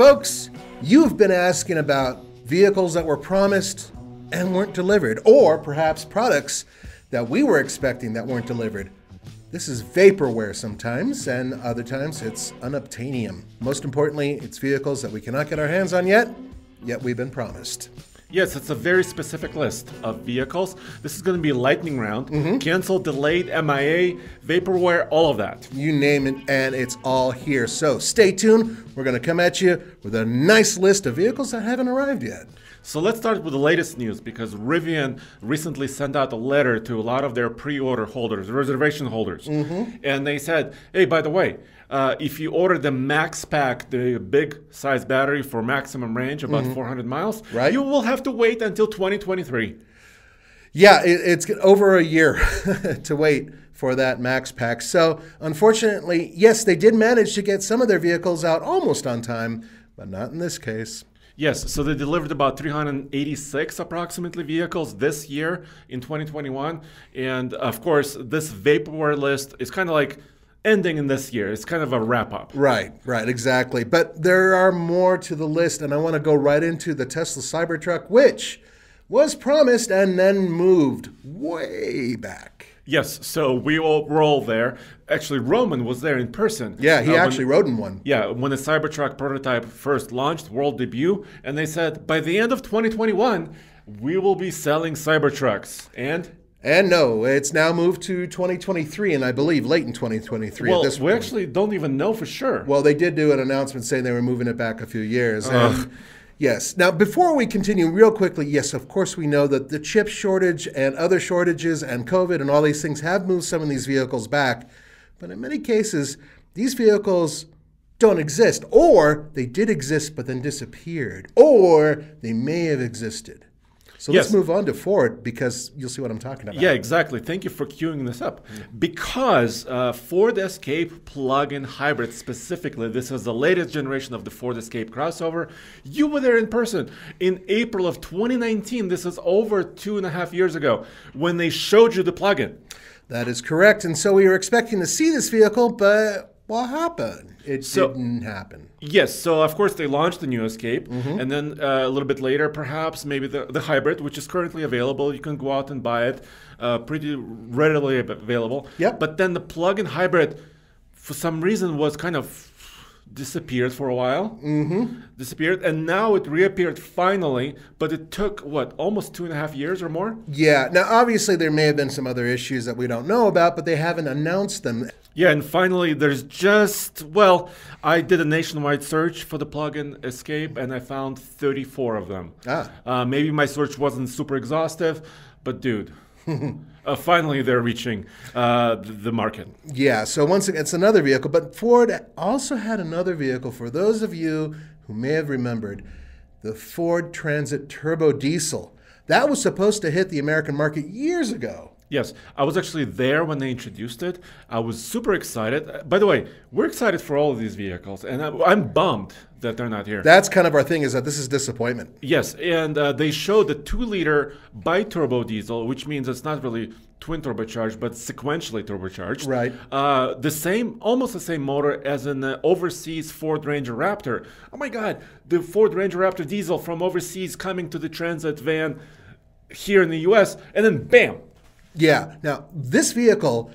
Folks, you've been asking about vehicles that were promised and weren't delivered, or perhaps products that we were expecting that weren't delivered. This is vaporware sometimes, and other times it's unobtainium. Most importantly, it's vehicles that we cannot get our hands on yet, yet we've been promised. Yes, it's a very specific list of vehicles. This is going to be lightning round. Mm-hmm. Cancel, delayed, MIA, vaporware, all of that. You name it, and it's all here. So stay tuned. We're going to come at you with a nice list of vehicles that haven't arrived yet. So let's start with the latest news because Rivian recently sent out a letter to a lot of their pre-order holders, reservation holders, mm-hmm. and they said, "Hey, by the way, uh, if you order the Max Pack, the big size battery for maximum range, about mm-hmm. 400 miles, right. you will have to wait until 2023." Yeah, it, it's over a year to wait for that Max Pack. So, unfortunately, yes, they did manage to get some of their vehicles out almost on time, but not in this case. Yes, so they delivered about 386 approximately vehicles this year in 2021. And of course, this vaporware list is kind of like ending in this year. It's kind of a wrap up. Right, right, exactly. But there are more to the list, and I want to go right into the Tesla Cybertruck, which was promised and then moved way back. Yes, so we all were all there. Actually, Roman was there in person. Yeah, he uh, actually when, rode in one. Yeah, when the Cybertruck prototype first launched, world debut, and they said by the end of 2021, we will be selling Cybertrucks. And and no, it's now moved to 2023, and I believe late in 2023. Well, we point. actually don't even know for sure. Well, they did do an announcement saying they were moving it back a few years. And Yes. Now, before we continue, real quickly, yes, of course, we know that the chip shortage and other shortages and COVID and all these things have moved some of these vehicles back. But in many cases, these vehicles don't exist, or they did exist but then disappeared, or they may have existed. So yes. let's move on to Ford because you'll see what I'm talking about. Yeah, exactly. Thank you for queuing this up. Because uh, Ford Escape plug-in hybrid specifically, this is the latest generation of the Ford Escape crossover. You were there in person in April of 2019. This is over two and a half years ago when they showed you the plug-in. That is correct. And so we were expecting to see this vehicle, but what happened? It so, didn't happen. Yes. So of course they launched the new Escape, mm-hmm. and then uh, a little bit later, perhaps maybe the, the hybrid, which is currently available. You can go out and buy it, uh, pretty readily available. Yep. But then the plug-in hybrid, for some reason, was kind of disappeared for a while. Mm-hmm. Disappeared, and now it reappeared finally. But it took what almost two and a half years or more. Yeah. Now, obviously, there may have been some other issues that we don't know about, but they haven't announced them. Yeah, and finally, there's just well, I did a nationwide search for the plugin Escape, and I found 34 of them. Ah. Uh, maybe my search wasn't super exhaustive, but dude. uh, finally, they're reaching uh, the market. Yeah, so once again, it's another vehicle, but Ford also had another vehicle for those of you who may have remembered the Ford Transit Turbo Diesel. That was supposed to hit the American market years ago. Yes, I was actually there when they introduced it. I was super excited. By the way, we're excited for all of these vehicles, and I'm bummed that they're not here. That's kind of our thing is that this is disappointment. Yes, and uh, they showed the two-liter bi-turbo diesel, which means it's not really twin turbocharged, but sequentially turbocharged. Right. Uh, the same, almost the same motor as an uh, overseas Ford Ranger Raptor. Oh my God, the Ford Ranger Raptor diesel from overseas coming to the Transit van here in the U.S., and then bam yeah. Now, this vehicle,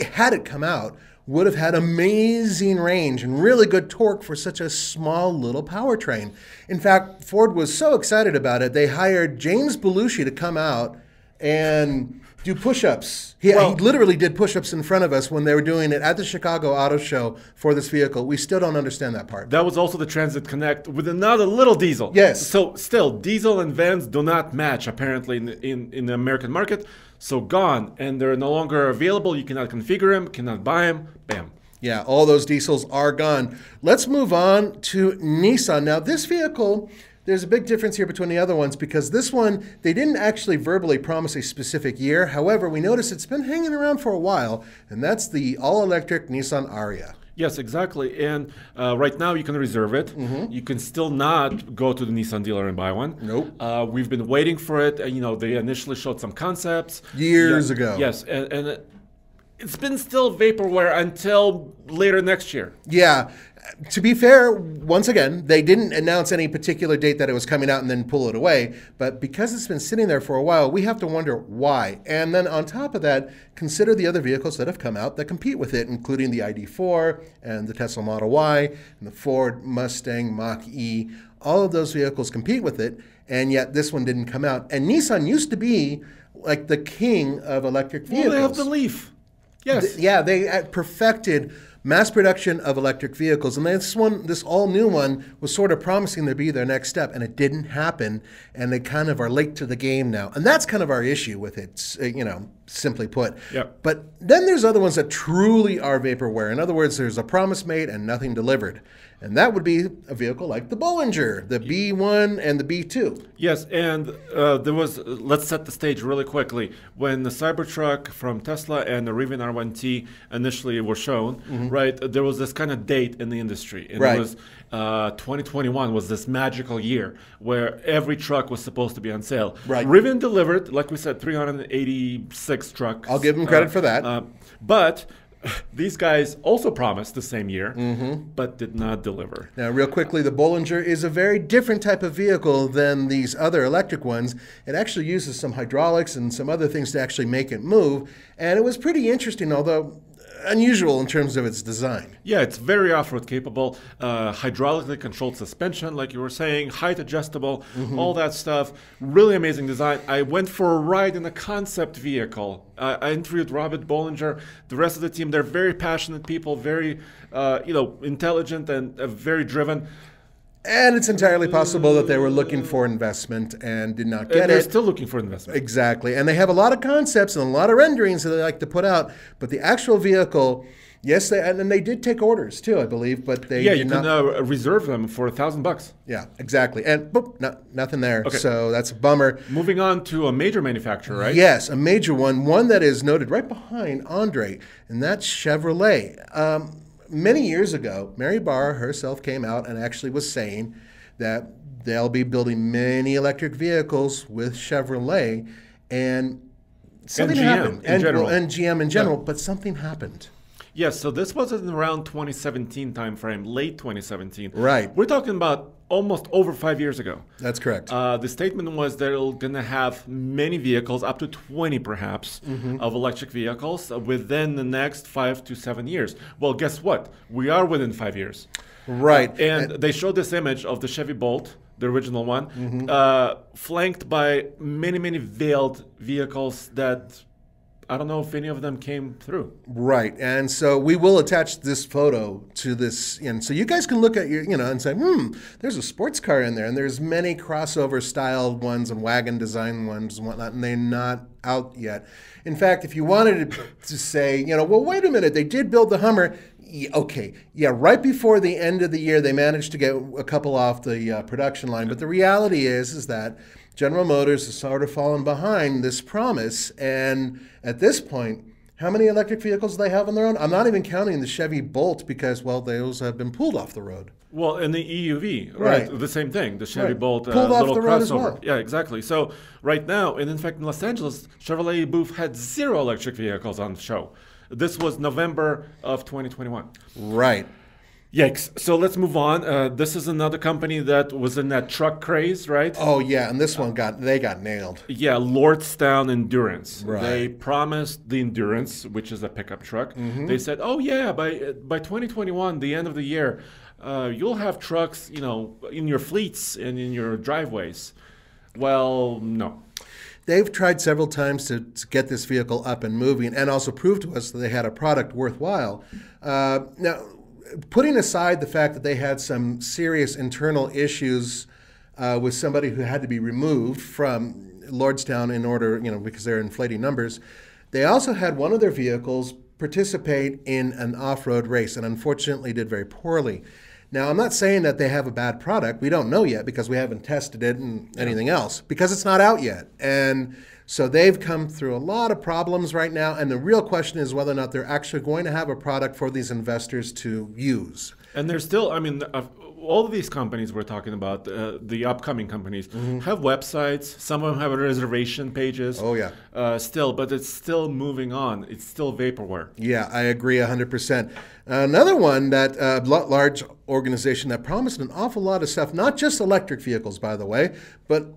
had it come out, would have had amazing range and really good torque for such a small little powertrain. In fact, Ford was so excited about it, they hired James Belushi to come out and do push-ups. He, well, he literally did push-ups in front of us when they were doing it at the Chicago Auto Show for this vehicle. We still don't understand that part. That was also the Transit Connect with another little diesel. Yes. So still, diesel and vans do not match apparently in in, in the American market. So gone, and they're no longer available. You cannot configure them, cannot buy them. Bam. Yeah, all those diesels are gone. Let's move on to Nissan. Now, this vehicle, there's a big difference here between the other ones because this one, they didn't actually verbally promise a specific year. However, we notice it's been hanging around for a while, and that's the all electric Nissan Ariya. Yes, exactly. And uh, right now you can reserve it. Mm-hmm. You can still not go to the Nissan dealer and buy one. Nope. Uh, we've been waiting for it. And you know, they initially showed some concepts years yeah, ago. Yes, and, and it's been still vaporware until later next year. Yeah. To be fair, once again, they didn't announce any particular date that it was coming out and then pull it away. But because it's been sitting there for a while, we have to wonder why. And then on top of that, consider the other vehicles that have come out that compete with it, including the ID4 and the Tesla Model Y and the Ford Mustang Mach E. All of those vehicles compete with it, and yet this one didn't come out. And Nissan used to be like the king of electric vehicles. Well, they have the Leaf. Yes. Th- yeah, they perfected mass production of electric vehicles, and this one, this all new one, was sort of promising to be their next step, and it didn't happen, and they kind of are late to the game now, and that's kind of our issue with it, uh, you know, simply put. Yep. But then there's other ones that truly are vaporware. In other words, there's a promise made and nothing delivered. And that would be a vehicle like the Bollinger, the B1 and the B2. Yes, and uh, there was. Let's set the stage really quickly. When the Cybertruck from Tesla and the Rivian R1T initially were shown, right? There was this kind of date in the industry, and Right. it was uh, 2021 was this magical year where every truck was supposed to be on sale. Right. Rivian delivered, like we said, 386 trucks. I'll give them credit for that. Uh, but these guys also promised the same year, Mm-hmm. but did not deliver. Now, real quickly, the Bollinger is a very different type of vehicle than these other electric ones. It actually uses some hydraulics and some other things to actually make it move. And it was pretty interesting, although unusual in terms of its design. Yeah, it's very off-road capable, uh, hydraulically controlled suspension, like you were saying, height adjustable, all that stuff. Really amazing design. I went for a ride in a concept vehicle. Uh, I interviewed Robert Bollinger, the rest of the team. They're very passionate people, very, uh, you know, intelligent and uh, very driven. And it's entirely possible that they were looking for investment and did not And get they're it. still looking for investment. Exactly. And they have a lot of concepts and a lot of renderings that they like to put out. But the actual vehicle, yes, they, and, and they did take orders too, I believe, but they Yeah, did you not. can uh, reserve them for a thousand bucks. yeah, exactly. And boop, not, nothing there. Okay. So that's a bummer. Moving on to a major manufacturer, right? Yes, a major one, one that is noted right behind Andre, and that's Chevrolet. Um, many years ago, Mary Barra herself came out and actually was saying that they'll be building many electric vehicles with Chevrolet, and something GM happened, in and, general. and GM in general, but something happened. Yes, so this was in around 2017 timeframe, late 2017. Right. We're talking about almost over five years ago. That's correct. Uh, the statement was they're going to have many vehicles, up to 20 perhaps, Mm-hmm. of electric vehicles uh, within the next five to seven years. Well, guess what? We are within five years. right. And they showed this image of the Chevy Bolt, the original one, Mm-hmm. uh, flanked by many, many veiled vehicles that I don't know if any of them came through. Right, and so we will attach this photo to this, and so you guys can look at your, you know, and say, hmm, there's a sports car in there, and there's many crossover styled ones and wagon design ones and whatnot, and they're not out yet. In fact, if you wanted to, say, you know, well, wait a minute, they did build the Hummer. Okay, yeah, right before the end of the year, they managed to get a couple off the uh, production line, but the reality is, is that General Motors has sort of fallen behind this promise, and at this point, how many electric vehicles do they have on their own? I'm not even counting the Chevy Bolt because, well, those have been pulled off the road. Well, in the EUV, right? Right. The same thing. The Chevy Right. Bolt uh, Pulled off little the road as well. Yeah, exactly. So right now, and in fact, in Los Angeles, Chevrolet booth had zero electric vehicles on the show. This was November of 2021. Right. Yikes. So let's move on. Uh, this is another company that was in that truck craze, right? Oh yeah, and this one got they got nailed. Yeah, Lordstown Endurance. Right. They promised the Endurance, which is a pickup truck. Mm-hmm. They said, "Oh yeah, by by 2021, the end of the year, uh, you'll have trucks, you know, in your fleets and in your driveways." Well, no. They've tried several times to, to get this vehicle up and moving, and also prove to us that they had a product worthwhile. Uh, now, putting aside the fact that they had some serious internal issues uh, with somebody who had to be removed from Lordstown in order, you know, because they're inflating numbers, they also had one of their vehicles participate in an off-road race, and unfortunately did very poorly. Now, I'm not saying that they have a bad product. We don't know yet because we haven't tested it and anything else because it's not out yet. And so they've come through a lot of problems right now. And the real question is whether or not they're actually going to have a product for these investors to use. And there's still, I mean, uh, all of these companies we're talking about, uh, the upcoming companies, have websites. Some of them have reservation pages. Mm-hmm. Oh, yeah. Uh, still, but it's still moving on. It's still vaporware. Yeah, I agree 100%. Another one that uh, large organization that promised an awful lot of stuff, not just electric vehicles, by the way, but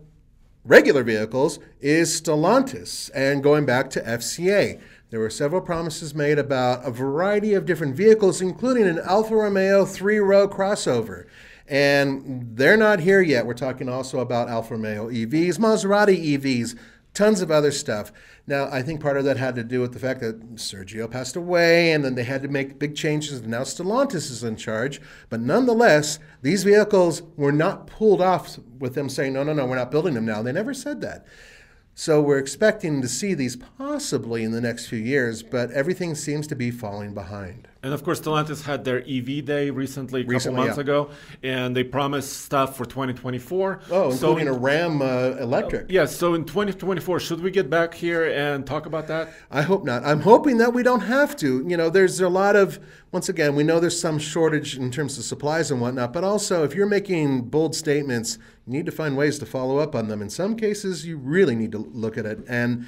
regular vehicles, is Stellantis. And going back to FCA, there were several promises made about a variety of different vehicles, including an Alfa Romeo three row crossover. And they're not here yet. We're talking also about Alfa Romeo EVs, Maserati EVs, tons of other stuff. Now, I think part of that had to do with the fact that Sergio passed away, and then they had to make big changes. And now Stellantis is in charge. But nonetheless, these vehicles were not pulled off with them saying, no, no, no, we're not building them now. They never said that. So we're expecting to see these possibly in the next few years, but everything seems to be falling behind. And of course, Stellantis had their EV day recently, a couple Recently, months yeah. ago, and they promised stuff for 2024. Oh, so including in- a Ram uh, electric. yeah, so in 2024, should we get back here and talk about that? I hope not. I'm hoping that we don't have to. You know, there's a lot of, once again, we know there's some shortage in terms of supplies and whatnot, but also if you're making bold statements, you need to find ways to follow up on them. In some cases, you really need to look at it. And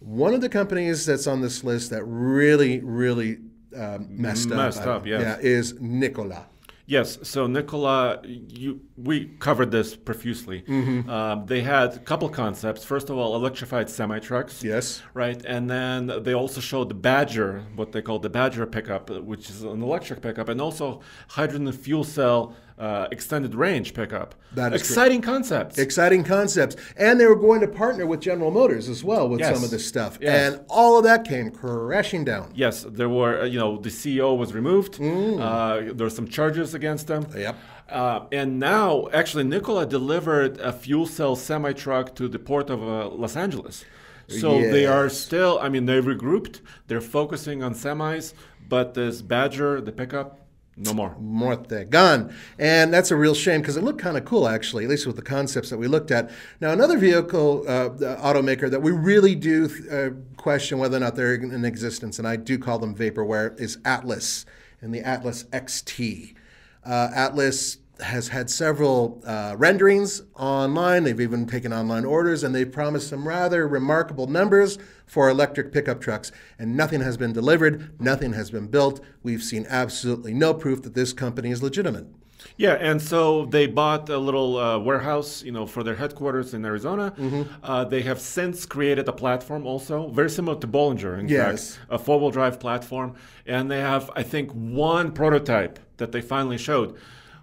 one of the companies that's on this list that really, really um, messed up, Messed up, yes. yeah, is Nikola. Yes. So Nikola, you we covered this profusely. Mm-hmm. Um, they had a couple concepts. First of all, electrified semi trucks. Yes. Right, and then they also showed the Badger, what they call the Badger pickup, which is an electric pickup, and also hydrogen fuel cell uh, extended range pickup. That is exciting concepts. Exciting concepts. And they were going to partner with General Motors as well with Yes. some of this stuff. Yes. And all of that came crashing down. Yes, there were, uh, you know, the CEO was removed. Uh, there were some charges against. Mm. Yep. Uh, and now, actually, Nikola delivered a fuel cell semi truck to the port of uh, Los Angeles. So they are still, I mean, they regrouped. They're focusing on semis, but this Badger, the pickup, no more. Muerte, gone. And that's a real shame because it looked kind of cool, actually, at least with the concepts that we looked at. Now, another vehicle uh, automaker that we really do uh, question whether or not they're in existence, and I do call them vaporware, is Atlis and the Atlis XT. Uh, Atlis has had several uh, renderings online. They've even taken online orders, and they've promised some rather remarkable numbers for electric pickup trucks. And nothing has been delivered, nothing has been built. We've seen absolutely no proof that this company is legitimate. Yeah, and so they bought a little uh, warehouse, you know, for their headquarters in Arizona. Mm-hmm. Uh, they have since created a platform, also very similar to Bollinger, in Yes. fact, a four-wheel drive platform, and they have, I think, one prototype that they finally showed.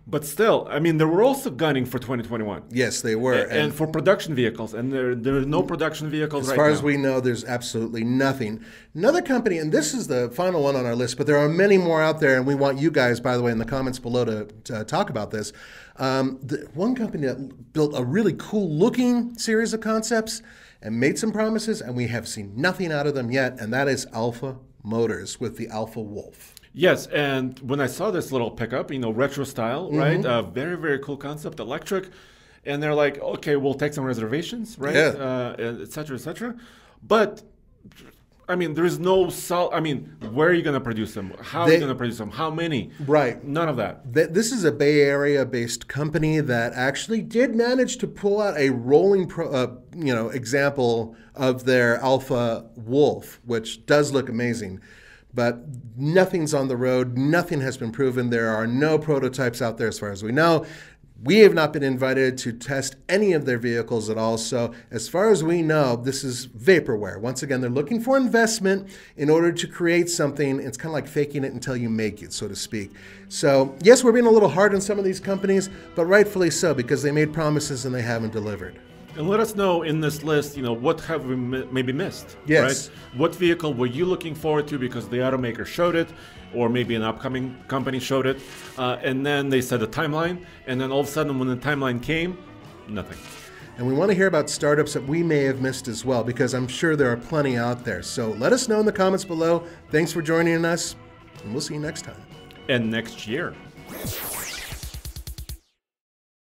But still, I mean, they were also gunning for 2021. Yes, they were. And, for production vehicles, and there there are no production vehicles As right far now. as we know, there's absolutely nothing. Another company, and this is the final one on our list, but there are many more out there, and we want you guys, by the way, in the comments below to, to talk about this. Um, the one company that built a really cool looking series of concepts and made some promises, and we have seen nothing out of them yet, and that is Alpha Motors with the Alpha Wolf. Yes, and when I saw this little pickup, you know, retro style, Mm-hmm. right? Uh, very, very cool concept, electric. And they're like, okay, we'll take some reservations, right? Yeah. Uh, et cetera, et cetera. But, I mean, there is no sol. I mean, where are you going to produce them? How are you going to produce them? How many? Right. None of that. Th- This is a Bay Area based company that actually did manage to pull out a rolling pro, uh, you know example of their Alpha Wolf, which does look amazing. But nothing's on the road. Nothing has been proven. There are no prototypes out there as far as we know. We have not been invited to test any of their vehicles at all. So, as far as we know, this is vaporware. Once again, they're looking for investment in order to create something. It's kind of like faking it until you make it, so to speak. So, yes, we're being a little hard on some of these companies, but rightfully so because they made promises and they haven't delivered. And let us know in this list, you know, what have we mi- maybe missed? Yes. Right? What vehicle were you looking forward to because the automaker showed it, or maybe an upcoming company showed it, uh, and then they said a timeline, and then all of a sudden when the timeline came, nothing. And we want to hear about startups that we may have missed as well because I'm sure there are plenty out there. So, let us know in the comments below. Thanks for joining us, and we'll see you next time. And next year.